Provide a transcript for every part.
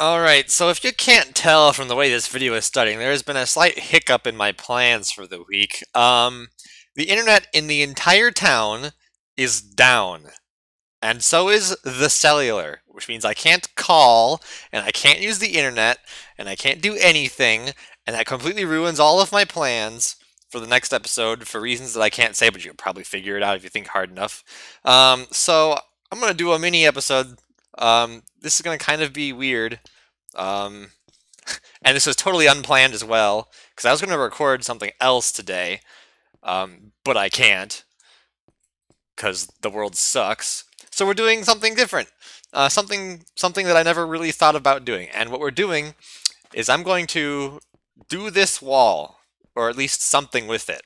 Alright, so if you can't tell from the way this video is starting, there has been a slight hiccup in my plans for the week. Um, the internet in the entire town is down. And so is the cellular, which means I can't call, and I can't use the internet, and I can't do anything, and that completely ruins all of my plans for the next episode for reasons that I can't say, but you'll probably figure it out if you think hard enough. Um, so I'm going to do a mini episode um, this is going to kind of be weird. Um, and this was totally unplanned as well, because I was going to record something else today, um, but I can't, because the world sucks. So we're doing something different, uh, something something that I never really thought about doing. And what we're doing is I'm going to do this wall, or at least something with it.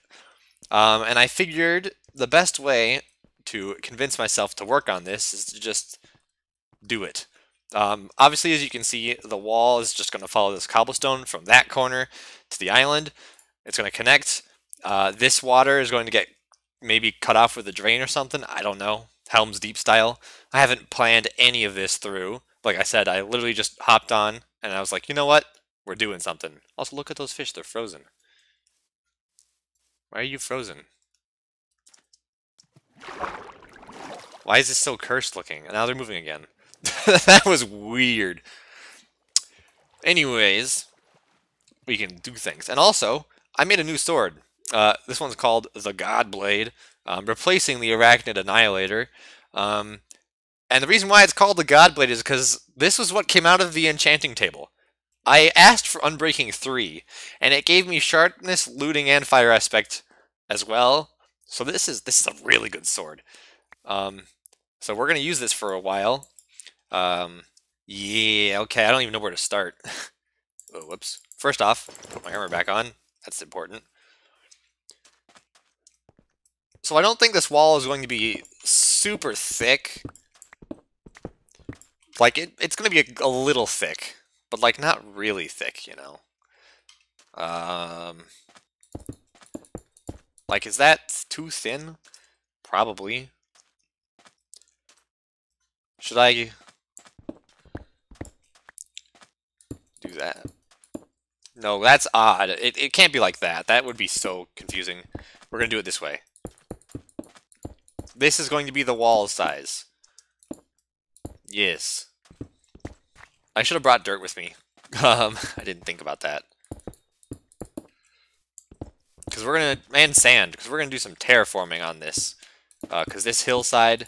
Um, and I figured the best way to convince myself to work on this is to just do it. Um, obviously, as you can see, the wall is just going to follow this cobblestone from that corner to the island. It's going to connect. Uh, this water is going to get maybe cut off with a drain or something. I don't know. Helm's Deep style. I haven't planned any of this through. Like I said, I literally just hopped on and I was like, you know what? We're doing something. Also, look at those fish. They're frozen. Why are you frozen? Why is this so cursed looking? And now they're moving again. that was weird. Anyways, we can do things. And also, I made a new sword. Uh, this one's called the God Blade, um, replacing the Arachnid Annihilator. Um, and the reason why it's called the God Blade is because this was what came out of the enchanting table. I asked for Unbreaking 3, and it gave me sharpness, looting, and fire aspect as well. So this is this is a really good sword. Um, so we're going to use this for a while. Um, yeah, okay, I don't even know where to start. oh, whoops. First off, put my armor back on. That's important. So I don't think this wall is going to be super thick. Like, it, it's going to be a, a little thick, but, like, not really thick, you know? Um, like, is that too thin? Probably. Should I do that. No, that's odd. It, it can't be like that. That would be so confusing. We're going to do it this way. This is going to be the wall size. Yes. I should have brought dirt with me. Um, I didn't think about that. Because we're going to... And sand. Because we're going to do some terraforming on this. Because uh, this hillside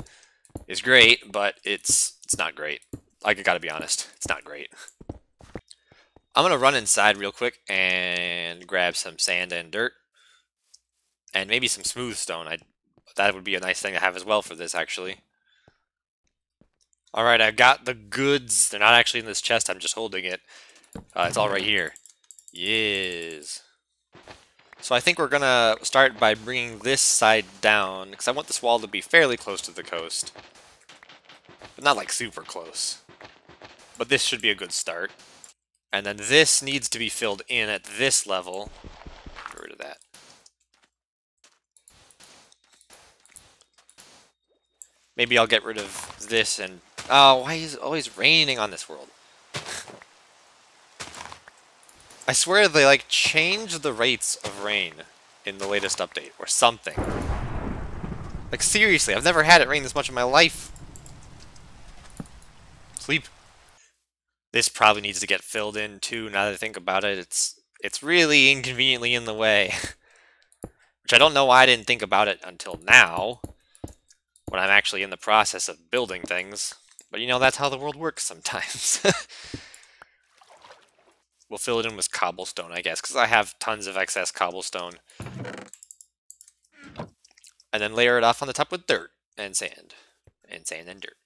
is great, but it's it's not great. I gotta be honest. It's not great. I'm going to run inside real quick and grab some sand and dirt. And maybe some smooth stone. I, that would be a nice thing to have as well for this, actually. Alright, I've got the goods. They're not actually in this chest, I'm just holding it. Uh, it's all right here. Yes. So I think we're going to start by bringing this side down, because I want this wall to be fairly close to the coast. But not like super close. But this should be a good start. And then this needs to be filled in at this level. Get rid of that. Maybe I'll get rid of this and... Oh, why is it always raining on this world? I swear they, like, changed the rates of rain in the latest update, or something. Like, seriously, I've never had it rain this much in my life. Sleep. This probably needs to get filled in too, now that I think about it. It's it's really inconveniently in the way. Which I don't know why I didn't think about it until now, when I'm actually in the process of building things. But you know, that's how the world works sometimes. we'll fill it in with cobblestone, I guess, because I have tons of excess cobblestone. And then layer it off on the top with dirt and sand. And sand and dirt.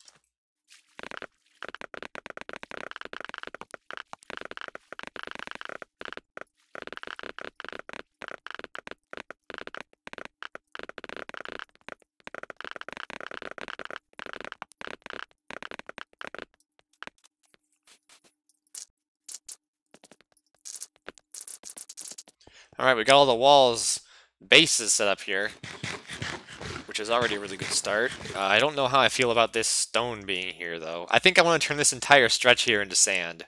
Alright, we got all the walls, bases set up here, which is already a really good start. Uh, I don't know how I feel about this stone being here, though. I think I want to turn this entire stretch here into sand,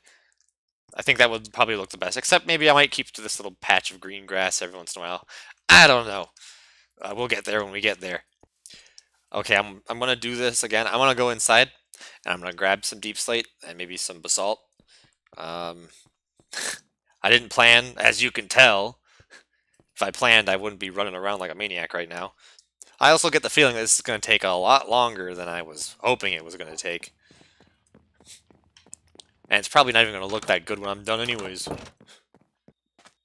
I think that would probably look the best. Except maybe I might keep to this little patch of green grass every once in a while. I don't know. Uh, we'll get there when we get there. Okay, I'm, I'm going to do this again. I'm going to go inside, and I'm going to grab some deepslate and maybe some basalt. Um, I didn't plan, as you can tell. If I planned, I wouldn't be running around like a maniac right now. I also get the feeling that this is going to take a lot longer than I was hoping it was going to take. And it's probably not even going to look that good when I'm done anyways.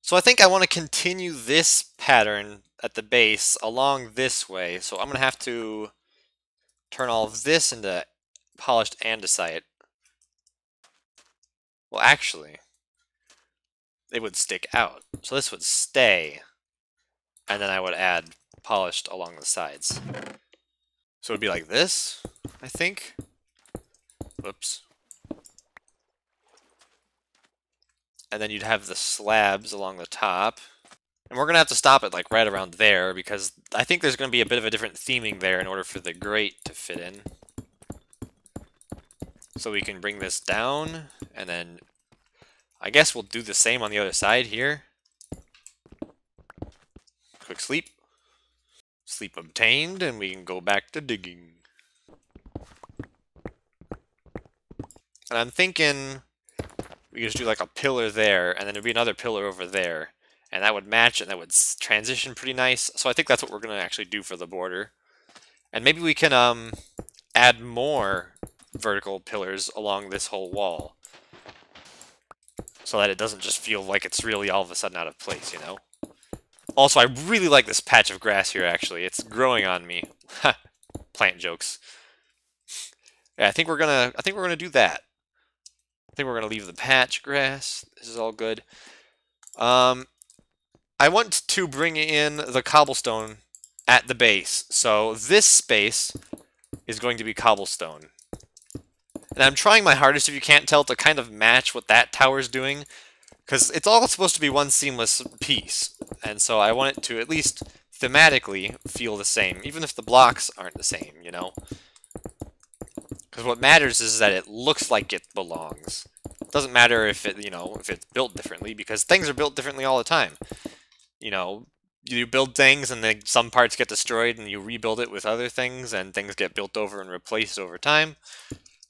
So I think I want to continue this pattern at the base along this way. So I'm going to have to turn all of this into polished andesite. Well, actually, it would stick out. So this would stay. And then I would add polished along the sides. So it would be like this, I think. Whoops. And then you'd have the slabs along the top. And we're going to have to stop it like right around there because I think there's going to be a bit of a different theming there in order for the grate to fit in. So we can bring this down and then I guess we'll do the same on the other side here. Sleep. Sleep obtained, and we can go back to digging. And I'm thinking we could just do like a pillar there, and then there'd be another pillar over there. And that would match, and that would transition pretty nice. So I think that's what we're going to actually do for the border. And maybe we can um, add more vertical pillars along this whole wall. So that it doesn't just feel like it's really all of a sudden out of place, you know? Also, I really like this patch of grass here, actually. It's growing on me. Plant jokes. Yeah, I think we're gonna I think we're gonna do that. I think we're gonna leave the patch grass. This is all good. Um I want to bring in the cobblestone at the base. So this space is going to be cobblestone. And I'm trying my hardest, if you can't tell, to kind of match what that tower's doing. Because it's all supposed to be one seamless piece. And so I want it to at least thematically feel the same, even if the blocks aren't the same, you know? Because what matters is that it looks like it belongs. It doesn't matter if it, you know, if it's built differently, because things are built differently all the time. You know, you build things and then some parts get destroyed and you rebuild it with other things and things get built over and replaced over time.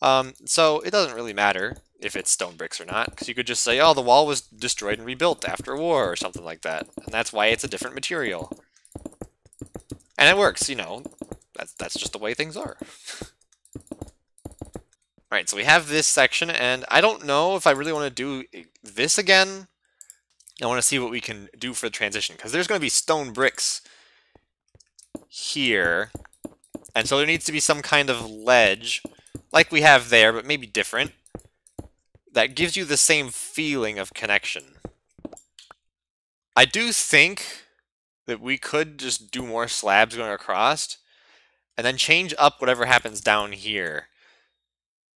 Um, so it doesn't really matter if it's stone bricks or not, because you could just say, oh, the wall was destroyed and rebuilt after a war or something like that. And that's why it's a different material. And it works, you know. That's, that's just the way things are. Alright, so we have this section, and I don't know if I really want to do this again. I want to see what we can do for the transition, because there's going to be stone bricks here. And so there needs to be some kind of ledge like we have there, but maybe different, that gives you the same feeling of connection. I do think that we could just do more slabs going across, and then change up whatever happens down here,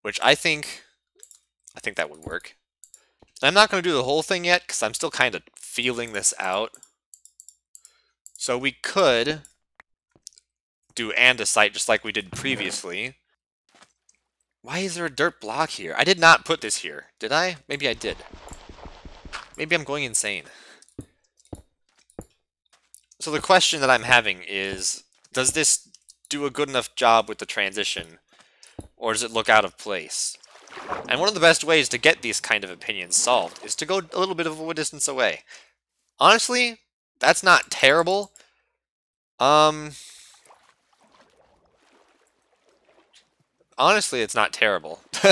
which I think, I think that would work. I'm not going to do the whole thing yet, because I'm still kind of feeling this out. So we could do andesite just like we did previously. Why is there a dirt block here? I did not put this here. Did I? Maybe I did. Maybe I'm going insane. So the question that I'm having is, does this do a good enough job with the transition? Or does it look out of place? And one of the best ways to get these kind of opinions solved is to go a little bit of a distance away. Honestly, that's not terrible. Um, honestly, it's not terrible.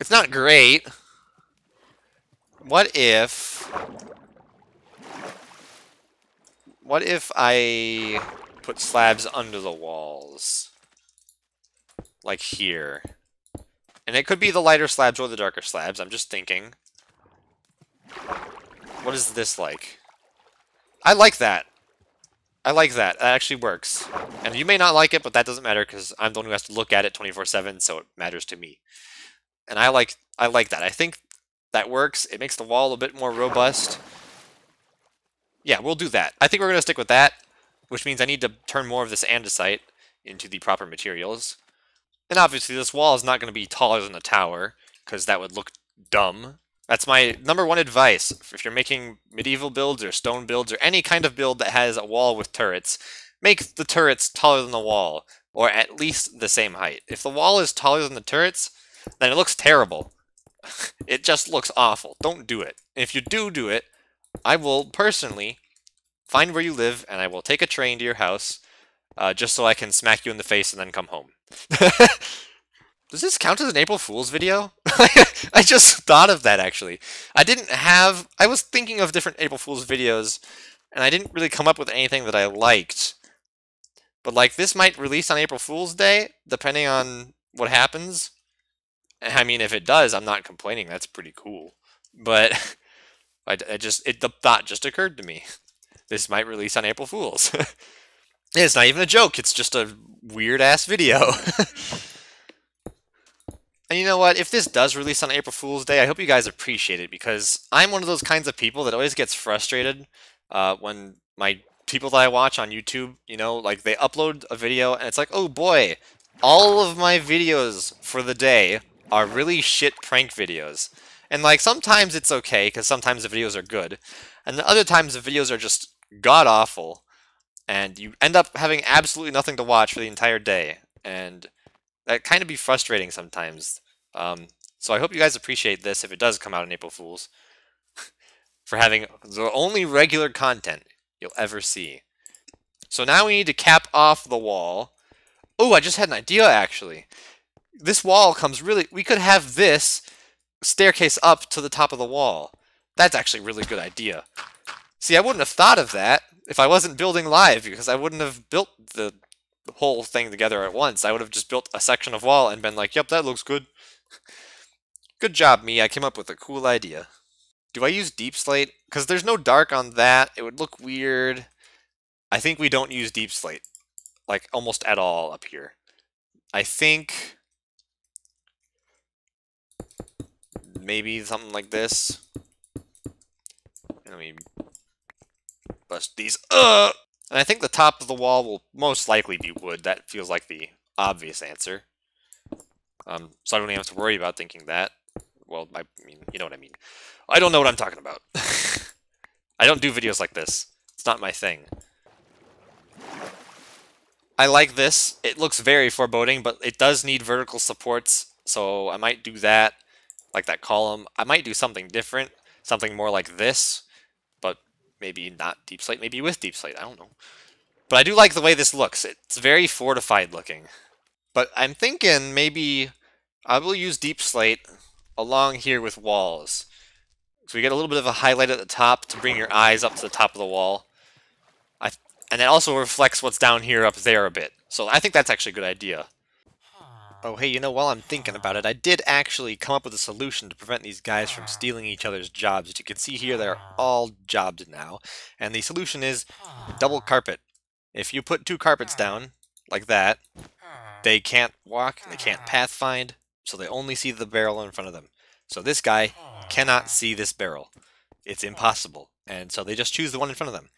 it's not great. What if... What if I put slabs under the walls? Like here. And it could be the lighter slabs or the darker slabs, I'm just thinking. What is this like? I like that. I like that. That actually works. And you may not like it, but that doesn't matter because I'm the one who has to look at it 24-7, so it matters to me. And I like I like that. I think that works. It makes the wall a bit more robust. Yeah, we'll do that. I think we're going to stick with that, which means I need to turn more of this andesite into the proper materials. And obviously this wall is not going to be taller than the tower, because that would look dumb. That's my number one advice. If you're making medieval builds or stone builds or any kind of build that has a wall with turrets, make the turrets taller than the wall, or at least the same height. If the wall is taller than the turrets, then it looks terrible. it just looks awful. Don't do it. if you do do it, I will personally find where you live and I will take a train to your house uh, just so I can smack you in the face and then come home. Does this count as an April Fool's video? I just thought of that actually. I didn't have, I was thinking of different April Fool's videos and I didn't really come up with anything that I liked. But like this might release on April Fool's Day, depending on what happens. I mean, if it does, I'm not complaining. That's pretty cool. But I, I just, it, the thought just occurred to me. This might release on April Fool's. it's not even a joke. It's just a weird ass video. And you know what? If this does release on April Fool's Day, I hope you guys appreciate it because I'm one of those kinds of people that always gets frustrated uh, when my people that I watch on YouTube, you know, like they upload a video and it's like, oh boy, all of my videos for the day are really shit prank videos. And like sometimes it's okay because sometimes the videos are good, and the other times the videos are just god awful, and you end up having absolutely nothing to watch for the entire day. And that kind of be frustrating sometimes. Um, so I hope you guys appreciate this if it does come out in April Fools. for having the only regular content you'll ever see. So now we need to cap off the wall. Oh, I just had an idea actually. This wall comes really... We could have this staircase up to the top of the wall. That's actually a really good idea. See, I wouldn't have thought of that if I wasn't building live because I wouldn't have built the whole thing together at once. I would have just built a section of wall and been like, yep, that looks good. good job, me. I came up with a cool idea. Do I use deepslate? Because there's no dark on that. It would look weird. I think we don't use deepslate. Like, almost at all up here. I think... Maybe something like this. Let me bust these up. And I think the top of the wall will most likely be wood. That feels like the obvious answer. Um, so I don't even have to worry about thinking that. Well, I mean, you know what I mean. I don't know what I'm talking about. I don't do videos like this. It's not my thing. I like this. It looks very foreboding, but it does need vertical supports, so I might do that, like that column. I might do something different, something more like this, Maybe not deepslate, maybe with deepslate, I don't know. But I do like the way this looks. It's very fortified looking. But I'm thinking maybe I will use deepslate along here with walls. So we get a little bit of a highlight at the top to bring your eyes up to the top of the wall. I, and it also reflects what's down here up there a bit. So I think that's actually a good idea. Oh, hey, you know, while I'm thinking about it, I did actually come up with a solution to prevent these guys from stealing each other's jobs. As you can see here, they're all jobbed now. And the solution is double carpet. If you put two carpets down, like that, they can't walk, they can't pathfind, so they only see the barrel in front of them. So this guy cannot see this barrel. It's impossible. And so they just choose the one in front of them.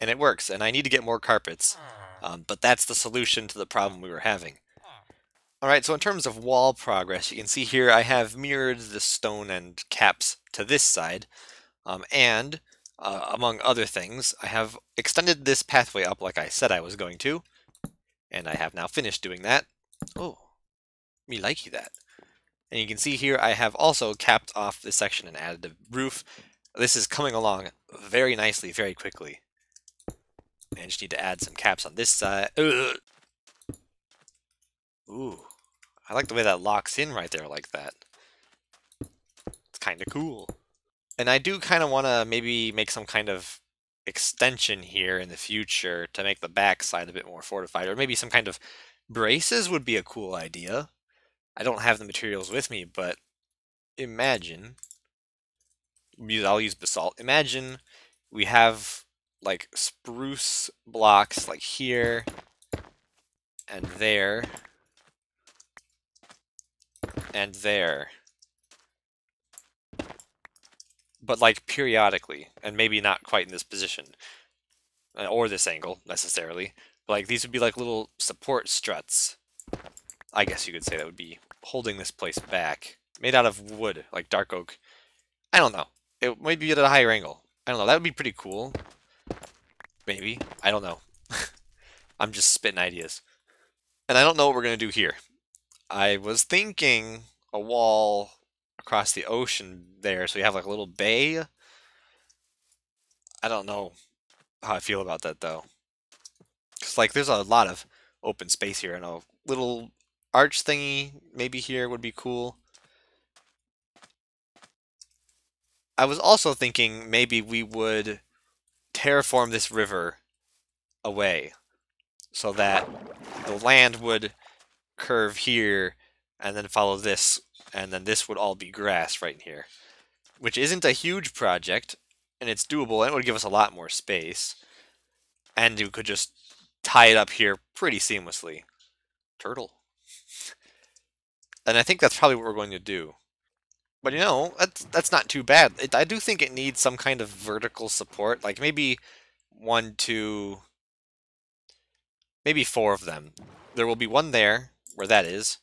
And it works, and I need to get more carpets. Um, but that's the solution to the problem we were having. Alright, so in terms of wall progress, you can see here I have mirrored the stone and caps to this side, um, and, uh, among other things, I have extended this pathway up like I said I was going to, and I have now finished doing that. Oh, me likey that. And you can see here I have also capped off this section and added a roof. This is coming along very nicely, very quickly. I just need to add some caps on this side. Ugh. Ooh. I like the way that locks in right there like that. It's kind of cool. And I do kind of want to maybe make some kind of extension here in the future to make the backside a bit more fortified. Or maybe some kind of braces would be a cool idea. I don't have the materials with me, but imagine... I'll use basalt. Imagine we have like spruce blocks like here and there and there. But like periodically, and maybe not quite in this position, uh, or this angle necessarily. Like these would be like little support struts. I guess you could say that would be holding this place back. Made out of wood, like dark oak. I don't know. It might be at a higher angle. I don't know. That would be pretty cool. Maybe. I don't know. I'm just spitting ideas. And I don't know what we're going to do here. I was thinking a wall across the ocean there, so you have like a little bay. I don't know how I feel about that though. Cause like there's a lot of open space here, and a little arch thingy maybe here would be cool. I was also thinking maybe we would terraform this river away so that the land would curve here and then follow this and then this would all be grass right here which isn't a huge project and it's doable and it would give us a lot more space and you could just tie it up here pretty seamlessly turtle and I think that's probably what we're going to do but you know, that's, that's not too bad. It, I do think it needs some kind of vertical support, like maybe one, two, maybe four of them. There will be one there, where that is,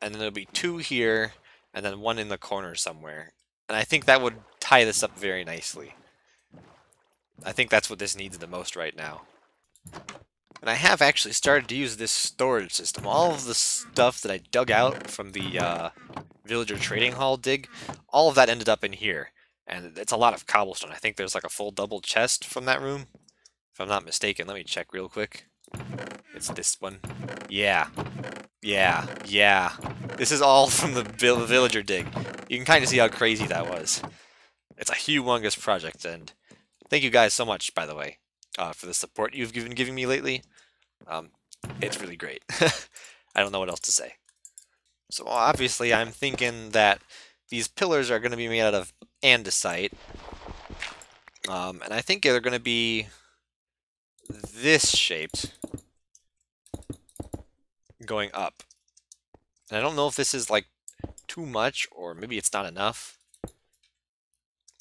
and then there'll be two here, and then one in the corner somewhere. And I think that would tie this up very nicely. I think that's what this needs the most right now. And I have actually started to use this storage system. All of the stuff that I dug out from the uh, villager trading hall dig, all of that ended up in here. And it's a lot of cobblestone. I think there's like a full double chest from that room. If I'm not mistaken, let me check real quick. It's this one. Yeah. Yeah. Yeah. This is all from the villager dig. You can kind of see how crazy that was. It's a humongous project, and thank you guys so much, by the way, uh, for the support you've been giving me lately. Um, it's really great. I don't know what else to say. So obviously I'm thinking that these pillars are going to be made out of andesite. Um, and I think they're going to be this shaped going up. And I don't know if this is like too much or maybe it's not enough.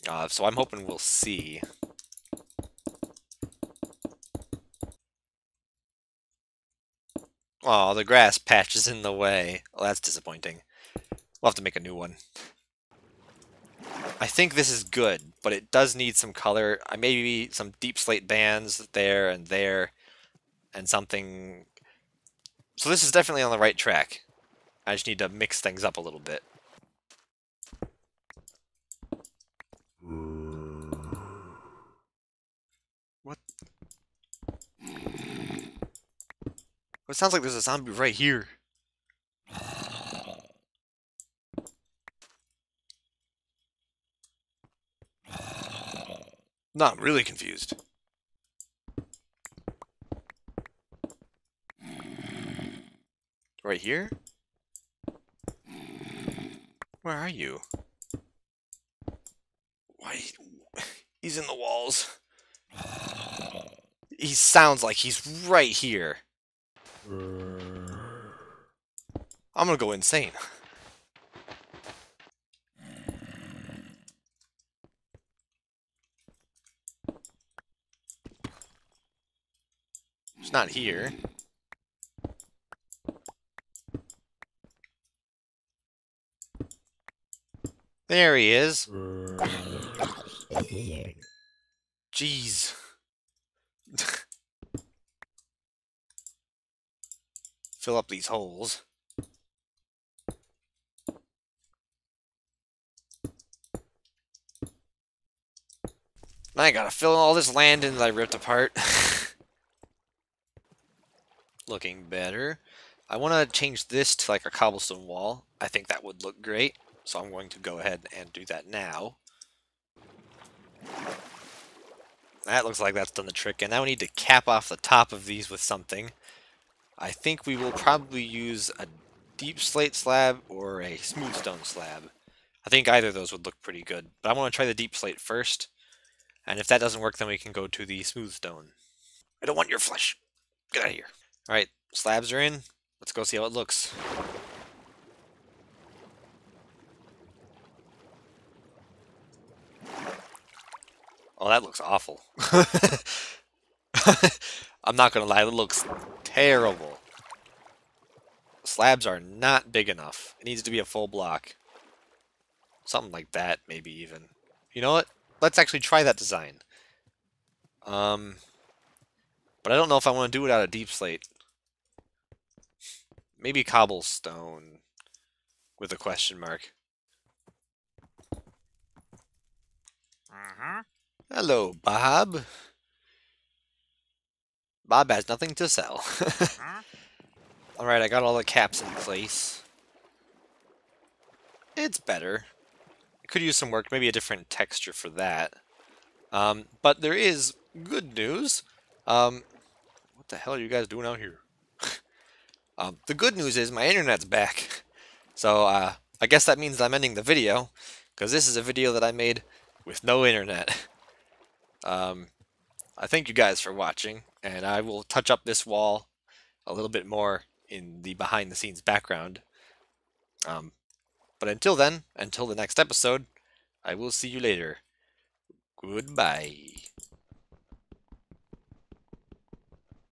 Uh, so I'm hoping we'll see. Oh, the grass patch is in the way. Well, that's disappointing. We'll have to make a new one. I think this is good, but it does need some color. I maybe some deepslate bands there and there, and something. So this is definitely on the right track. I just need to mix things up a little bit. What? It sounds like there's a zombie right here. Not really confused. Right here? Where are you? Why? He's in the walls. He sounds like he's right here. I'm gonna go insane. It's not here. There he is. Jeez. fill up these holes. I gotta fill all this land in that I ripped apart. Looking better. I want to change this to like a cobblestone wall. I think that would look great. So I'm going to go ahead and do that now. That looks like that's done the trick. And now we need to cap off the top of these with something. I think we will probably use a deepslate slab or a smooth stone slab. I think either of those would look pretty good. But I want to try the deepslate first. And if that doesn't work, then we can go to the smooth stone. I don't want your flesh. Get out of here. Alright, slabs are in. Let's go see how it looks. Oh, that looks awful. I'm not gonna lie, it looks terrible. Slabs are not big enough. It needs to be a full block. Something like that, maybe even. You know what? Let's actually try that design. Um, but I don't know if I want to do it out of deepslate. Maybe cobblestone with a question mark. Mm-hmm. Hello, Bob. Bob has nothing to sell. Alright, I got all the caps in place. It's better. I could use some work, maybe a different texture for that. Um, but there is good news. Um, what the hell are you guys doing out here? um, the good news is my internet's back. So, uh, I guess that means I'm ending the video, because this is a video that I made with no internet. Um, I thank you guys for watching, and I will touch up this wall a little bit more in the behind the scenes background. Um, but until then, until the next episode, I will see you later. Goodbye.